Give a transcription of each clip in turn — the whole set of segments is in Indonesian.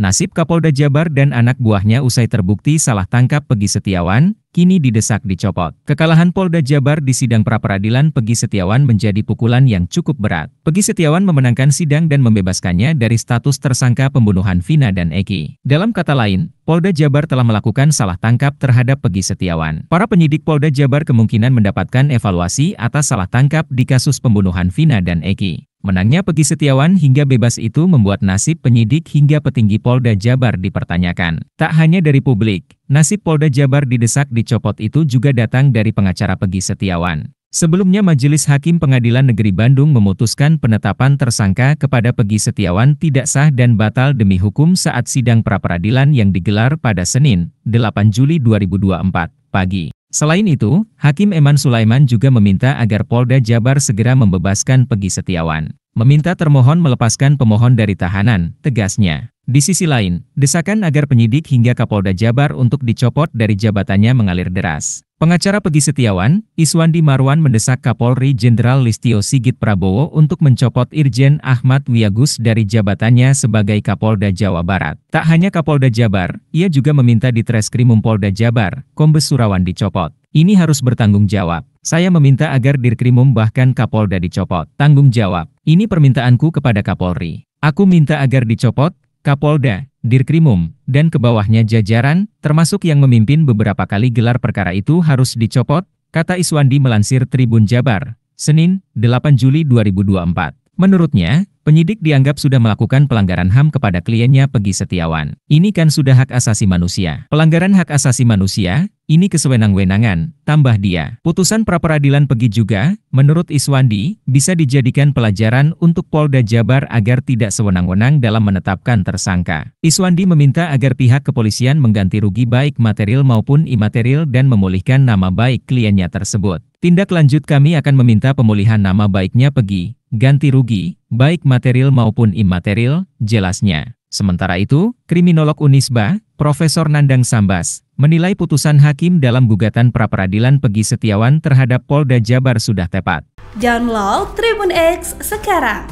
Nasib Kapolda Jabar dan anak buahnya usai terbukti salah tangkap Pegi Setiawan, kini didesak dicopot. Kekalahan Polda Jabar di sidang pra-peradilan Pegi Setiawan menjadi pukulan yang cukup berat. Pegi Setiawan memenangkan sidang dan membebaskannya dari status tersangka pembunuhan Vina dan Eki. Dalam kata lain, Polda Jabar telah melakukan salah tangkap terhadap Pegi Setiawan. Para penyidik Polda Jabar kemungkinan mendapatkan evaluasi atas salah tangkap di kasus pembunuhan Vina dan Eki. Menangnya Pegi Setiawan hingga bebas itu membuat nasib penyidik hingga petinggi Polda Jabar dipertanyakan. Tak hanya dari publik, nasib Polda Jabar didesak dicopot itu juga datang dari pengacara Pegi Setiawan. Sebelumnya Majelis Hakim Pengadilan Negeri Bandung memutuskan penetapan tersangka kepada Pegi Setiawan tidak sah dan batal demi hukum saat sidang pra-peradilan yang digelar pada Senin, 8 Juli 2024, pagi. Selain itu, Hakim Eman Sulaiman juga meminta agar Polda Jabar segera membebaskan Pegi Setiawan. Meminta termohon melepaskan pemohon dari tahanan, tegasnya. Di sisi lain, desakan agar penyidik hingga Kapolda Jabar untuk dicopot dari jabatannya mengalir deras. Pengacara Pegi Setiawan, Iswandi Marwan mendesak Kapolri Jenderal Listio Sigit Prabowo untuk mencopot Irjen Ahmad Wiyagus dari jabatannya sebagai Kapolda Jawa Barat. Tak hanya Kapolda Jabar, ia juga meminta di Treskrimum Polda Jabar, Kombes Surawan dicopot. Ini harus bertanggung jawab. Saya meminta agar Dirkrimum bahkan Kapolda dicopot. Tanggung jawab. Ini permintaanku kepada Kapolri. Aku minta agar dicopot, Kapolda, Dirkrimum, dan ke bawahnya jajaran, termasuk yang memimpin beberapa kali gelar perkara itu harus dicopot, kata Iswandi melansir Tribun Jabar, Senin, 8 Juli 2024. Menurutnya, penyidik dianggap sudah melakukan pelanggaran HAM kepada kliennya Pegi Setiawan. Ini kan sudah hak asasi manusia. Pelanggaran hak asasi manusia, ini kesewenang-wenangan, tambah dia. Putusan pra-peradilan Pegi juga, menurut Iswandi, bisa dijadikan pelajaran untuk Polda Jabar agar tidak sewenang-wenang dalam menetapkan tersangka. Iswandi meminta agar pihak kepolisian mengganti rugi baik material maupun imaterial dan memulihkan nama baik kliennya tersebut. Tindak lanjut kami akan meminta pemulihan nama baiknya Pegi, ganti rugi, baik material maupun imaterial, jelasnya. Sementara itu, kriminolog Unisba, Profesor Nandang Sambas, menilai putusan hakim dalam gugatan pra-peradilan Pegi Setiawan terhadap Polda Jabar sudah tepat. Download Tribun X sekarang,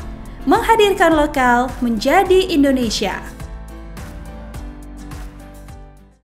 menghadirkan lokal menjadi Indonesia.